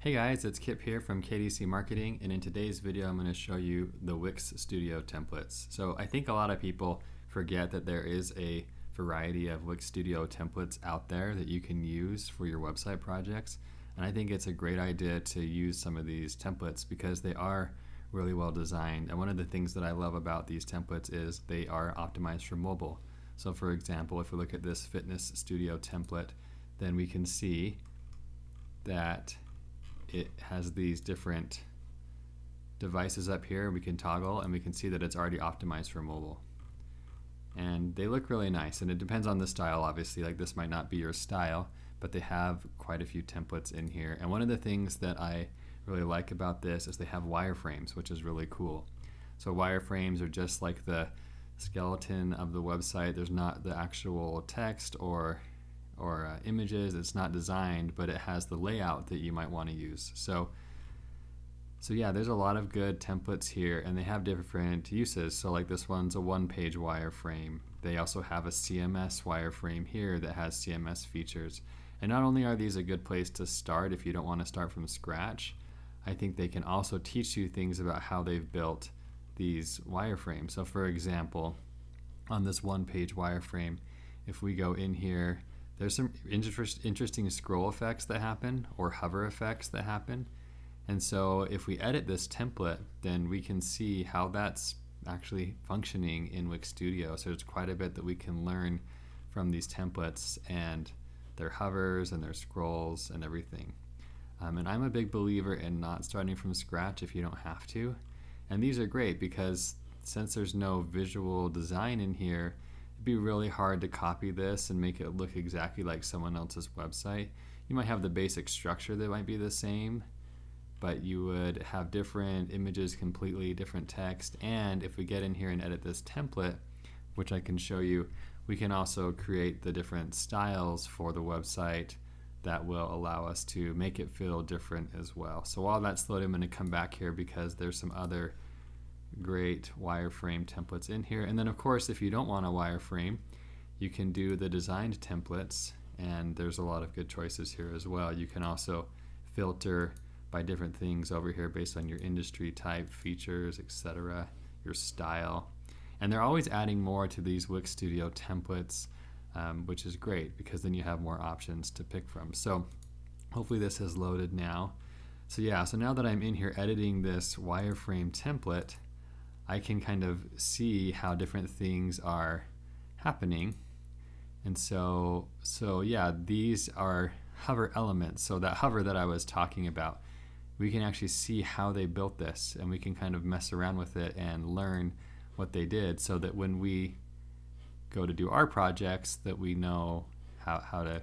Hey guys, it's Kip here from KDC Marketing, and in today's video, I'm going to show you the Wix Studio templates. So I think a lot of people forget that there is a variety of Wix Studio templates out there that you can use for your website projects, and I think it's a great idea to use some of these templates because they are really well designed. And one of the things that I love about these templates is they are optimized for mobile. So for example, if we look at this Fitness Studio template, then we can see that it has these different devices up here we can toggle and we can see that it's already optimized for mobile. And they look really nice and it depends on the style obviously. Like this might not be your style but they have quite a few templates in here. And one of the things that I really like about this is they have wireframes which is really cool. So wireframes are just like the skeleton of the website. There's not the actual text or or uh, images. It's not designed, but it has the layout that you might want to use. So, so yeah, there's a lot of good templates here, and they have different uses. So like this one's a one-page wireframe. They also have a CMS wireframe here that has CMS features. And not only are these a good place to start if you don't want to start from scratch, I think they can also teach you things about how they've built these wireframes. So for example, on this one-page wireframe, if we go in here there's some interest, interesting scroll effects that happen or hover effects that happen. And so if we edit this template, then we can see how that's actually functioning in Wix Studio. So there's quite a bit that we can learn from these templates and their hovers and their scrolls and everything. Um, and I'm a big believer in not starting from scratch if you don't have to. And these are great because since there's no visual design in here, it'd be really hard to copy this and make it look exactly like someone else's website. You might have the basic structure that might be the same, but you would have different images, completely different text. And if we get in here and edit this template, which I can show you, we can also create the different styles for the website that will allow us to make it feel different as well. So while that's loading, I'm going to come back here because there's some other great wireframe templates in here. And then of course, if you don't want a wireframe, you can do the designed templates and there's a lot of good choices here as well. You can also filter by different things over here based on your industry type, features, etc., your style. And they're always adding more to these Wix Studio templates, um, which is great because then you have more options to pick from. So hopefully this has loaded now. So yeah, so now that I'm in here editing this wireframe template, I can kind of see how different things are happening. And so, so yeah, these are hover elements. So that hover that I was talking about, we can actually see how they built this and we can kind of mess around with it and learn what they did so that when we go to do our projects that we know how, how to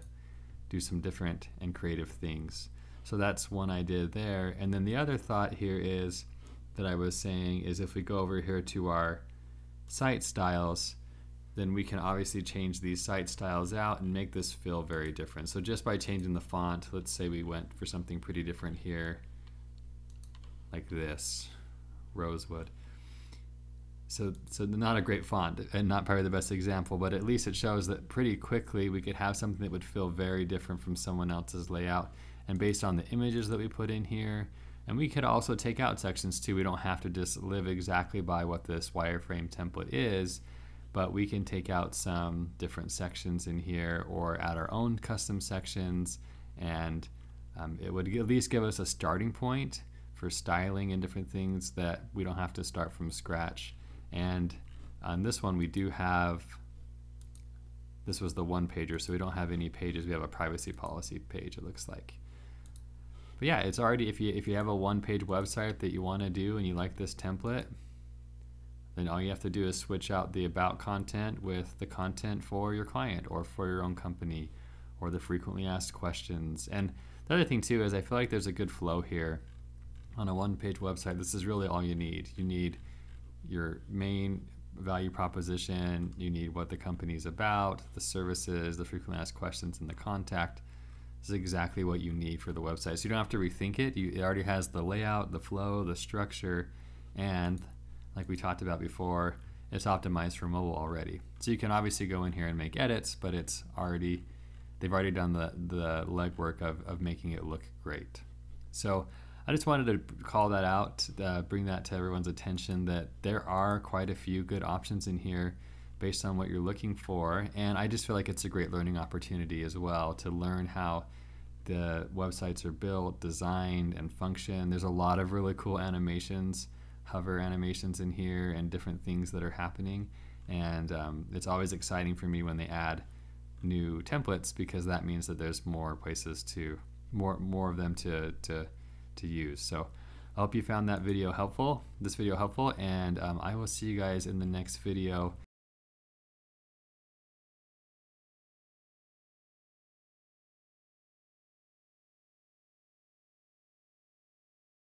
do some different and creative things. So that's one idea there. And then the other thought here is that I was saying is if we go over here to our site styles, then we can obviously change these site styles out and make this feel very different. So just by changing the font, let's say we went for something pretty different here, like this, Rosewood. So, so not a great font and not probably the best example, but at least it shows that pretty quickly we could have something that would feel very different from someone else's layout. And based on the images that we put in here, and we could also take out sections too. We don't have to just live exactly by what this wireframe template is, but we can take out some different sections in here or add our own custom sections and um, it would at least give us a starting point for styling and different things that we don't have to start from scratch. And on this one we do have, this was the one pager, so we don't have any pages. We have a privacy policy page it looks like. But yeah, it's already if you if you have a one page website that you want to do and you like this template, then all you have to do is switch out the about content with the content for your client or for your own company or the frequently asked questions. And the other thing too is I feel like there's a good flow here. On a one page website, this is really all you need. You need your main value proposition, you need what the company's about, the services, the frequently asked questions, and the contact is exactly what you need for the website. So you don't have to rethink it. You, it already has the layout, the flow, the structure, and like we talked about before, it's optimized for mobile already. So you can obviously go in here and make edits, but it's already they've already done the the legwork of, of making it look great. So I just wanted to call that out, uh, bring that to everyone's attention that there are quite a few good options in here based on what you're looking for. And I just feel like it's a great learning opportunity as well to learn how the websites are built, designed, and function. There's a lot of really cool animations, hover animations in here, and different things that are happening. And um, it's always exciting for me when they add new templates because that means that there's more places to more more of them to to to use. So I hope you found that video helpful, this video helpful, and um, I will see you guys in the next video